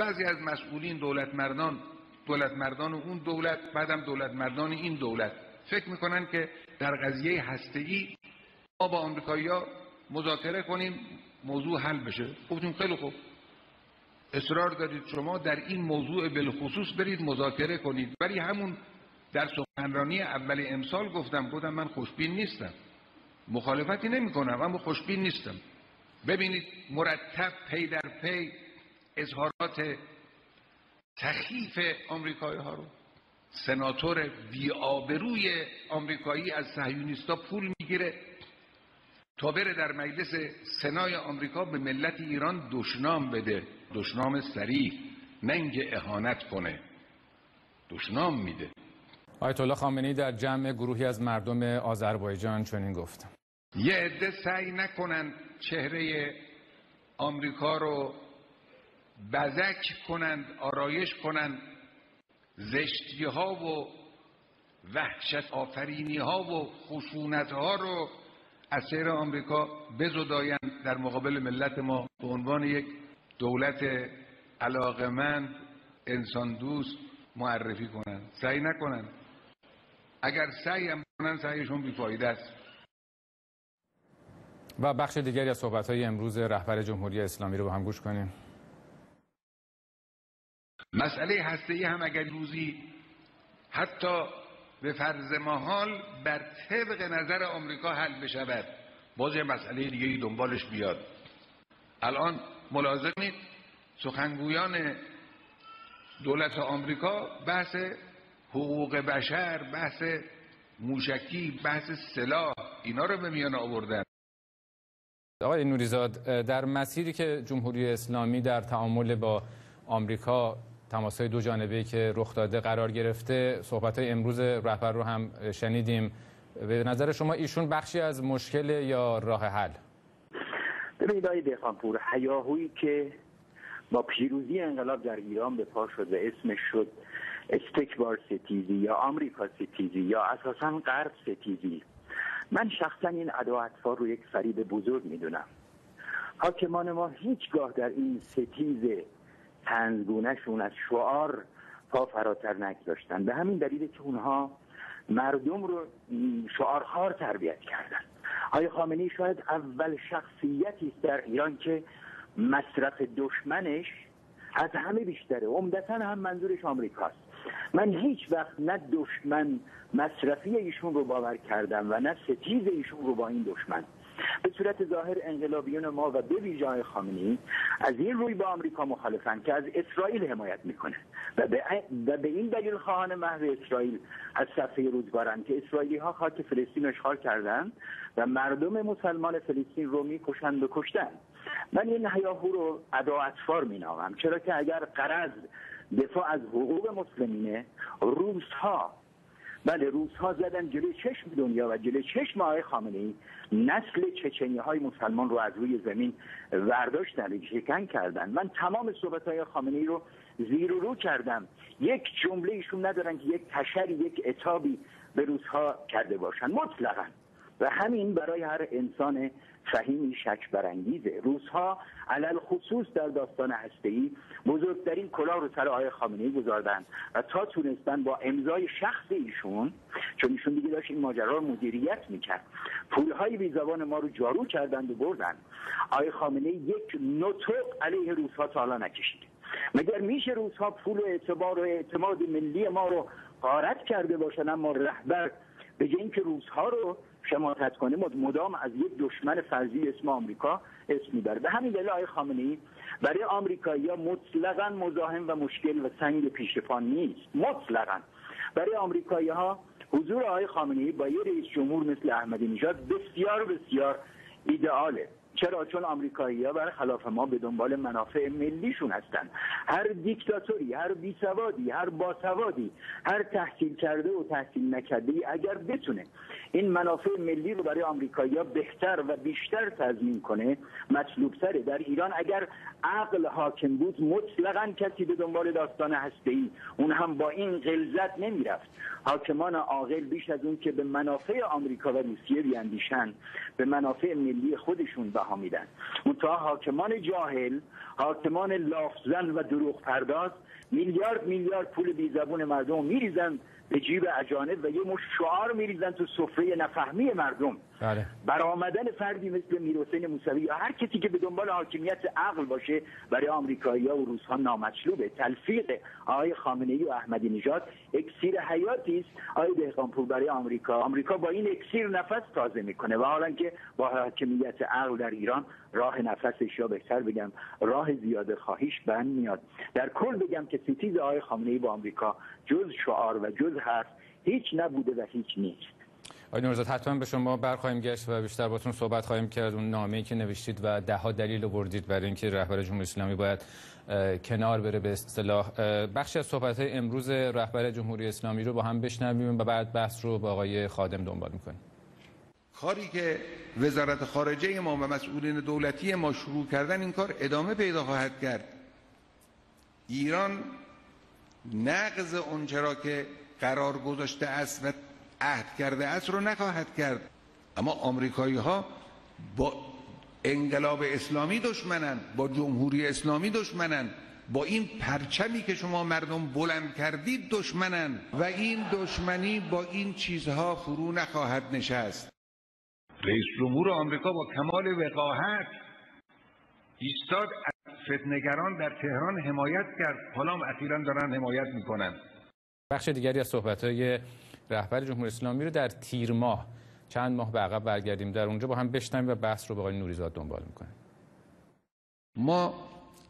بعضی از مسئولین دولت مردان دولت مردان اون دولت بعدم دولت مردان این دولت فکر می‌کنن که در قضیه هسته‌ای ما با آمریکایی‌ها مذاکره کنیم موضوع حل بشه. گفتیم خیلی خوب. اصرار دارید شما در این موضوع بالخصوص برید مذاکره کنید. ولی همون در سخنرانی اول امسال گفتم بودم من خوشبین نیستم. مخالفتی نمی کنم اما خوشبین نیستم. ببینید مرتب پی در پی اظهارات تخیف آمریکایی ها رو. سناتور آبروی آمریکایی از صهیونیستا پول می‌گیره تا بره در مجلس سنای آمریکا به ملت ایران دشنام بده. دشنام سریع نه اینکه اهانت کنه. دشنام میده. آیت الله خامنه‌ای در جمع گروهی از مردم آذربایجان چنین گفت. یه عده سعی نکنن چهره آمریکا رو بزک کنند آرایش کنند زشتی ها و وحشت آفرینی ها و خشونت ها رو از سیر آمریکا بزدایند در مقابل ملت ما به عنوان یک دولت علاقمند انسان دوست معرفی کنند. سعی نکنند. اگر سعی هم کنن سعیشون بیفایده است. و بخش دیگری از صحبت امروز رهبر جمهوری اسلامی رو با هم گوش کنیم. مسئله هسته هم اگر روزی حتی به فرض محال بر طبق نظر آمریکا حل بشود باز یه مسئله دیگه دنبالش بیاد. الان ملازمید سخنگویان دولت آمریکا بحث حقوق بشر بحث موشکی بحث سلاح اینا رو به میان آوردن. آقای نوریزاد در مسیری که جمهوری اسلامی در تعامل با آمریکا تماسهای دو جانبه که رخ داده قرار گرفته صحبت های امروز رهبر رو هم شنیدیم. به نظر شما ایشون بخشی از مشکل یا راه حل؟ ببینید آقای دهخانپور هیاهویی که با پیروزی انقلاب در ایران به پا شد و اسمش شد استکبار ستیزی یا آمریکا ستیزی یا اساسا غرب ستیزی. من شخصا این اطفال رو یک فریب بزرگ می‌دونم. حاکمان ما هیچگاه در این ستیز تنزگونهشون از شعار پا فراتر نگذاشتن. به همین دلیل که اونها مردم رو شعارخوار تربیت کردن. آقای خامنی شاید اول شخصیتی است در ایران که مصرف دشمنش از همه بیشتره. عمدتا هم منظورش آمریکاست من هیچ وقت نه دشمن مصرفی ایشون رو باور کردم و نه ستیز ایشون رو با این دشمن. به صورت ظاهر انقلابیون ما و به ویژه خامنه‌ای از این روی با آمریکا مخالفن که از اسرائیل حمایت می‌کنه. و به, و به این دلیل خواهان محض اسرائیل از صفحه روزگارن که اسرائیلی ها خاک فلسطین اشغال کردن و مردم مسلمان فلسطین رو می‌کشند و کشتن. من این هیاهو رو ادا اطفار مینامم چرا که اگر قرض دفاع از حقوق مسلمینه روزها بله روزها زدن جلوی چشم دنیا و جلوی چشم آقای خامنه ای نسل چچنی های مسلمان رو از روی زمین ورداشتن شکن کردن. من تمام صحبت های خامنه رو زیر و رو کردم. یک جمله ایشون ندارن که یک تشری یک اتابی به روزها کرده باشن. مطلقا. و همین برای هر انسان فهیمی شک برانگیزه. روزها علل خصوص در داستان هسته‌ای بزرگترین کلاه رو سر آقای خامنه‌ای گذاردن و تا تونستن با امضای شخص ایشون چون ایشون دیگه داشت این ماجرا رو مدیریت می‌کرد پولهای بی زبان ما رو جارو کردند و بردن. آقای خامنه‌ای یک نطق علیه روزها تا حالا نکشید. مگر میشه روزها پول و اعتبار و اعتماد ملی ما رو قارت کرده باشن؟ اما رهبر به اینکه روزها رو شماتت کنه مدام از یک دشمن فرضی اسم آمریکا اسم می‌بره. به همین دلیل آقای خامنه ای برای آمریکایی‌ها مطلقا مزاحم و مشکل و سنگ پیشفان نیست. مطلقا. برای آمریکایی ها حضور آقای خامنه ای با یه رئیس جمهور مثل احمدی نژاد بسیار بسیار ایدئاله. چرا؟ چون آمریکایی ها برای خلاف ما به دنبال منافع ملیشون هستن. هر دیکتاتوری هر بیسوادی هر باسوادی هر تحصیل کرده و تحصیل نکرده اگر بتونه این منافع ملی رو برای آمریکایی ها بهتر و بیشتر تضمین کنه مطلوب سره در ایران اگر عقل حاکم بود مطلقا کسی به دنبال داستان هسته ای اون هم با این غلظت نمی‌رفت. حاکمان عاقل بیش از اون که به منافع آمریکا و روسیه بیاندیشن به منافع ملی خودشون و ها میدن. منتها حاکمان جاهل حاکمان لافزن و دروغ پرداز میلیارد میلیارد پول بیزبون مردم میریزن به جیب اجانب و یه مش شعار میریزن تو سفره نفهمی مردم. بله. برآمدن فردی مثل میرحسین موسوی یا هر کسی که به دنبال حاکمیت عقل باشه برای آمریکایی و روس ها نامطلوبه. تلفیق آقای خامنه ای و احمدی نژاد اکسیر حیاتی است. آقای دهقانپور برای آمریکا. آمریکا با این اکسیر نفس تازه می‌کنه و حالا که با حاکمیت عقل در ایران راه نفسش یا بهتر بگم راه زیاده خواهیش بند میاد. در کل بگم که ستیز آقای خامنه ای با آمریکا جز شعار و جز حرف هیچ نبوده و هیچ نیست. آقای نورزاد حتما به شما برخواهیم گشت و بیشتر باتون صحبت خواهیم کرد. اون نامه‌ای که نوشتید و ده ها دلیل بردید برای اینکه رهبر جمهوری اسلامی باید کنار بره به اصطلاح. بخشی از صحبت امروز رهبر جمهوری اسلامی رو با هم بشنویم و بعد بحث رو با آقای خادم دنبال می‌کنیم. کاری که وزارت خارجه ما و مسئولین دولتی ما شروع کردن این کار ادامه پیدا خواهد کرد. ایران نقض اونچه که قرار گذاشته است و عهد کرده است رو نخواهد کرد. اما آمریکایی ها با انقلاب اسلامی دشمنن با جمهوری اسلامی دشمنن با این پرچمی که شما مردم بلند کردید دشمنن و این دشمنی با این چیزها فرو نخواهد نشست. رئیس جمهور آمریکا با کمال وقاحت ایستاد از فتنگران در تهران حمایت کرد. حالا هم اخیرا دارن حمایت می‌کنن. بخش دیگری از صحبت های رهبر جمهوری اسلامی رو در تیر ماه چند ماه به عقب برگردیم. در اونجا با هم بشنویم و بحث رو به آقای نوریزاد دنبال می‌کنیم. ما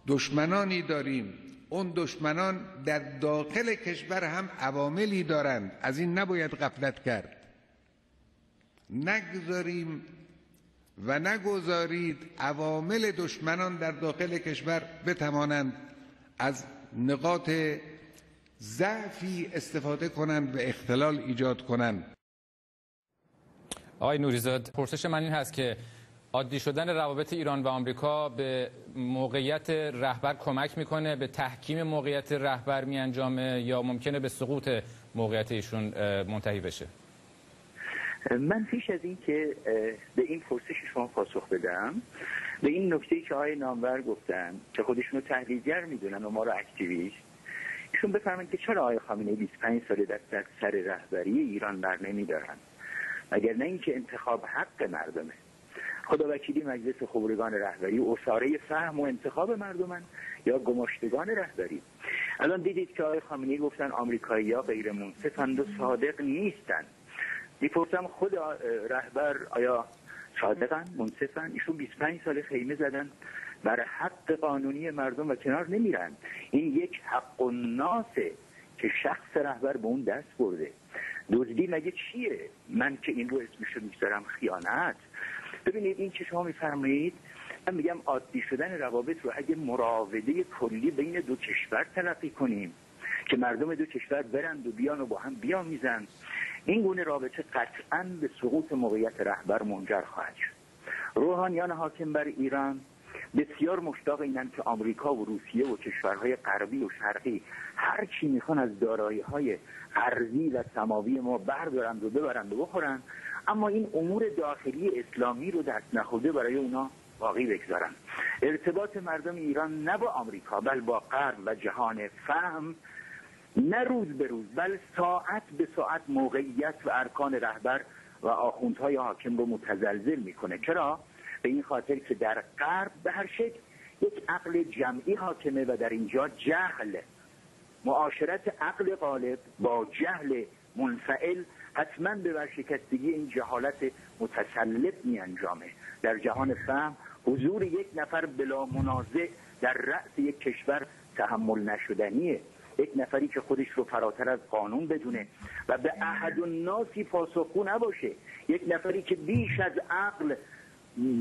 دشمنانی داریم. اون دشمنان در داخل کشور هم عواملی دارند. از این نباید غفلت کرد. نگذاریم و نگذارید عوامل دشمنان در داخل کشور بتوانند از نقاط ضعفی استفاده کنند و اختلال ایجاد کنند. آقای نوریزاد پرسش من این هست که عادی شدن روابط ایران و آمریکا به موقعیت رهبر کمک می‌کنه به تحکیم موقعیت رهبر می انجامه یا ممکنه به سقوط موقعیت ایشون منتهی بشه؟ من پیش از این که به این پرسش شما پاسخ بدم به این نکته که آقای نامور گفتن که خودشونو تحلیلگر می‌دونن و ما رو اکتیویست ایشون بفرمایید که چرا آقای خامنه 25 سال دست در سر رهبری ایران بر نمیدارن؟ مگر نه اینکه انتخاب حق مردمه. خدا وکیلی مجلس خبرگان رهبری اصاره فهم و انتخاب مردمن یا گماشتگان رهبری. الان دیدید که آقای خامنه‌ای گفتن آمریکایی‌ها غیر منصفند و صادق نیستند. می‌پرسم خود رهبر آیا صادقن منصفن؟ ایشون 25 سال خیمه زدن. بر حق قانونی مردم و کنار نمیرن. این یک حق و ناسه که شخص رهبر به اون دست برده. دزدی مگه چیه؟ من که این رو اسمشو می‌ذارم خیانت. ببینید این که شما میفرمایید؟ من میگم عادی شدن روابط رو اگه مراوده کلی بین دو کشور تلقی کنیم که مردم دو کشور برند و بیان و با هم بیامیزن این گونه رابطه قطعا به سقوط موقعیت رهبر منجر خواهد شد. روحانیان حاکم بر ایران بسیار مشتاق اینن که آمریکا و روسیه و کشورهای غربی و شرقی هر چی می‌خوان از دارایی های ارزی و سماوی ما بردارند و ببرند و بخورند اما این امور داخلی اسلامی رو دست نخورده برای اونا باقی بگذارن ارتباط مردم ایران نه با آمریکا بل با غرب و جهان فهم نه روز به روز بل ساعت به ساعت موقعیت و ارکان رهبر و آخوندهای حاکم رو متزلزل می‌کنه. چرا؟ به این خاطر که در غرب به هر شکل یک عقل جمعی حاکمه و در اینجا جهل. معاشرت عقل غالب با جهل منفعل حتما به ورشکستگی این جهالت متسلط می انجامه در جهان فهم حضور یک نفر بلا منازع در رأس یک کشور تحمل نشدنیه. یک نفری که خودش رو فراتر از قانون بدونه و به احد و ناسی پاسخگو نباشه. یک نفری که بیش از عقل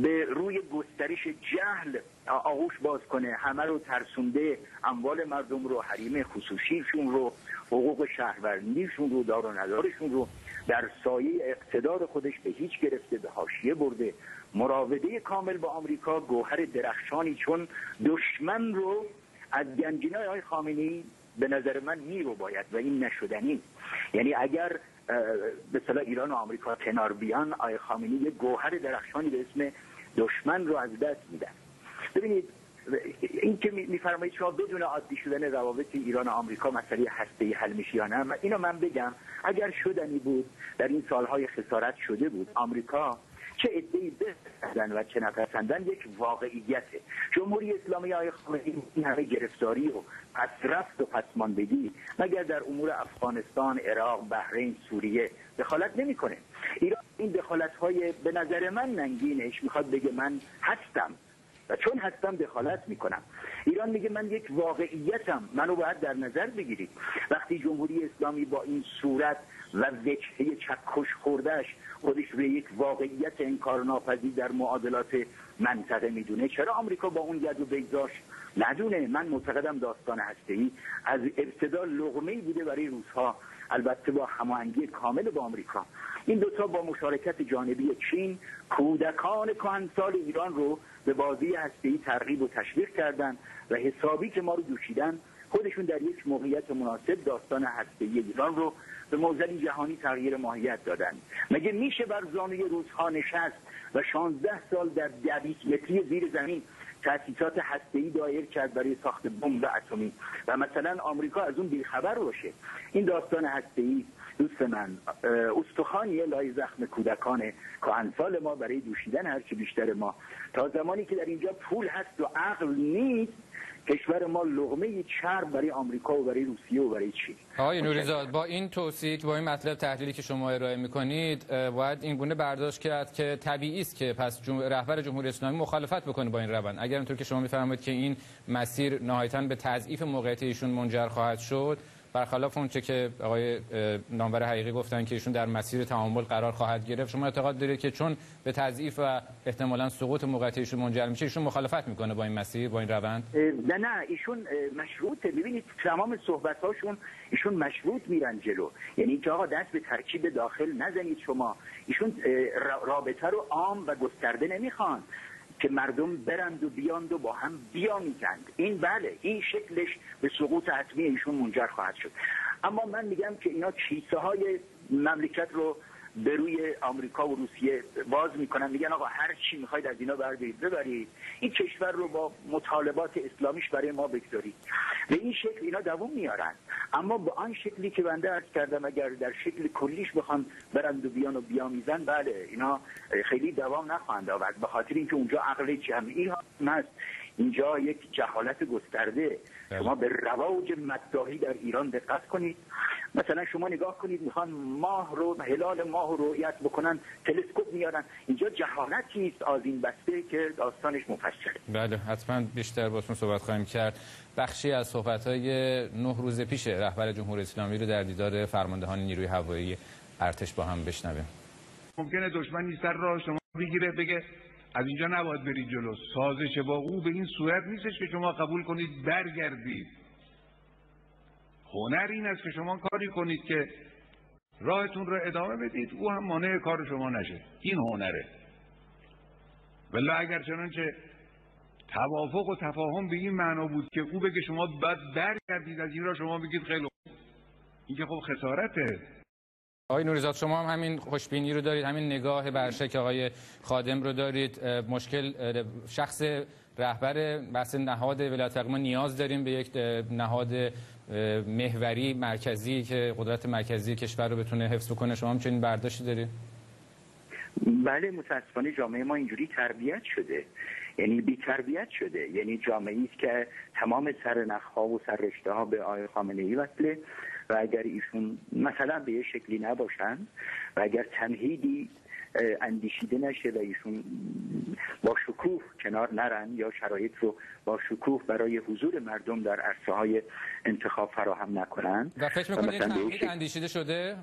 به روی گسترش جهل آغوش باز کنه همه رو ترسونده اموال مردم رو حریم خصوصیشون رو حقوق شهروندیشون رو دار و ندارشون رو در سایه اقتدار خودش به هیچ گرفته به حاشیه برده. مراوده کامل با آمریکا گوهر درخشانی چون دشمن رو از گنجینای های خامنی به نظر من رو باید و این نشدنی. یعنی اگر به صلاح ایران و آمریکا کنار بیان آی خامنی یه گوهر درخشانی به اسم دشمن رو از دست میدن. ببینید این که میفرمایید شما بدون عادی شدن روابط ایران و آمریکا مسئله هسته حل میشه یا نه اینو من بگم. اگر شدنی بود در این سالهای خسارت شده بود آمریکا چه ادعی بسندن و چه نپسندن یک واقعیته. جمهوری اسلامی آقای خامنه‌ای این همه گرفتاری و پسرفت و پسماندگی مگر در امور افغانستان عراق بحرین سوریه دخالت نمی‌کنه؟ ایران این دخالت های به نظر من ننگینش. می‌خواد بگه من هستم و چون هستم دخالت می‌کنم. ایران میگه من یک واقعیتم. منو باید در نظر بگیرید. وقتی جمهوری اسلامی با این صورت و وجهه چکش خوردهش خودش به یک واقعیت انکار ناپذیر در معادلات منطقه می‌دونه. چرا آمریکا با اون ید و ندونه. من معتقدم داستان هسته ای از ابتدا لغمه بوده برای روزها البته با هماهنگی کامل با آمریکا. این دوتا با مشارکت جانبی چین کودکان کهنسال ایران رو به بازی هسته‌ای ترغیب و تشویق کردند و حسابی که ما رو دوشیدن خودشون در یک موقعیت مناسب داستان هسته‌ای ایران رو به موزلی جهانی تغییر ماهیت دادن. مگه میشه بر زانوی روزها نشست و 16 سال در 200 متری زیر زمین تأسیسات هسته‌ای دایر کرد برای ساخت بمب اتمی؟ و مثلا آمریکا از اون بیخبر باشه. این داستان هسته‌ای دوست من استخوانی لای زخم کودکان کهنسال ما برای دوشیدن هرچی بیشتر ما. تا زمانی که در اینجا پول هست و عقل نیست کشور ما لغمه چرب برای آمریکا و برای روسیه و برای چین. آقای نوریزاد با این توصیف با این مطلب تحلیلی که شما ارائه می‌کنید باید این گونه برداشت کرد که طبیعی است که پس جم... رهبر جمهوری اسلامی مخالفت بکنه با این روند. اگر اینطور که شما میفرمایید که این مسیر نهایتا به تضعیف موقعیت ایشون منجر خواهد شد برخلاف اونچه که آقای نامور حقیقی گفتن که ایشون در مسیر تعامل قرار خواهد گرفت شما اعتقاد دارید که چون به تضعیف و احتمالا سقوط موقعیت ایشون منجر میشه ایشون مخالفت می‌کنه با این مسیر با این روند؟ نه نه ایشون مشروطه. ببینید تمام صحبت هاشون ایشون مشروط میرن جلو. یعنی که آقا دست به ترکیب داخل نزنید شما. ایشون رابطه رو عام و گسترده نمی‌خوان. که مردم برند و بیاند و با هم بیامیزند این بله این شکلش به سقوط حتمی ایشون منجر خواهد شد. اما من میگم که اینا کیسه های مملکت رو به روی آمریکا و روسیه باز می‌کنن. میگن آقا هر چی می‌خواید از اینا بردارید ببرید. این کشور رو با مطالبات اسلامیش برای ما بگذارید. به این شکل اینا دووم میارن. اما با آن شکلی که بنده ارز کردم اگر در شکل کلیش بخوان برند و بیان و بیامیزن بله اینا خیلی دوام نخواهند آورد. به خاطر اینکه اونجا عقل جمعی هست. اینجا یک جهالت گسترده. بله. شما به رواج مداهی در ایران دقت کنید. مثلا شما نگاه کنید می‌خوان ماه رو هلال ماه رو رؤیت بکنن تلسکوپ میارن. اینجا جهالتی است از این بسته که داستانش مفصله. بله حتما بیشتر باتون صحبت خواهیم کرد. بخشی از صحبت های نه روز پیش رهبر جمهوری اسلامی رو در دیدار فرماندهان نیروی هوایی ارتش با هم بشنویم. ممکنه دشمنی سر راه شما بگیره بگه از اینجا نباید برید جلو. سازش با او به این صورت نیستش که شما قبول کنید برگردید. هنر این است که شما کاری کنید که راهتون رو ادامه بدید او هم مانع کار شما نشه. این هنره. ولی اگر چنانچه توافق و تفاهم به این معنا بود که او بگه شما بعد برگردید از این را شما بگید خیلی این که خب خسارته. آقای نوریزاد شما هم همین خوشبینی رو دارید همین نگاه برشک آقای خادم رو دارید. مشکل شخص رهبر بحث نهاد ولایت فقیه ما نیاز داریم به یک نهاد محوری مرکزی که قدرت مرکزی کشور رو بتونه حفظ بکنه. شما هم چنین برداشتی دارید بله متاسفانه جامعه ما اینجوری تربیت شده. یعنی بی تربیت شده. یعنی جامعه است که تمام سرنخها و سررشته ها به آقای خامنه ای وصله و اگر ایشون مثلا به یه شکلی نباشن و اگر تمهیدی اندیشیده نشه و ایشون با شکوه کنار نرن یا شرایط رو با شکوه برای حضور مردم در عرصه های انتخاب فراهم نکنن و فکر می‌کنید اندیشیده شده؟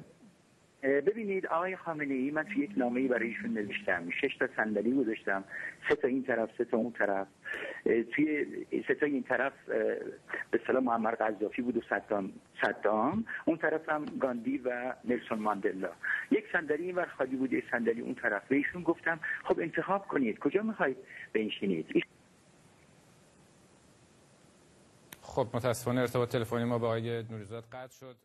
ببینید آقای خامنه ای من توی یک نامه برای ایشون نوشتم. شش تا صندلی گذاشتم. سه تا این طرف سه تا اون طرف. توی سه تا این طرف به اصطلاح معمر قذافی بود و صدام صدام. اون طرف هم گاندی و نلسون ماندلا. یک صندلی این ور خالی بود یک صندلی اون طرف. به ایشون گفتم خب انتخاب کنید. کجا می‌خواید بنشینید؟ خب متاسفانه ارتباط تلفنی ما با آقای نوریزاد قطع شد.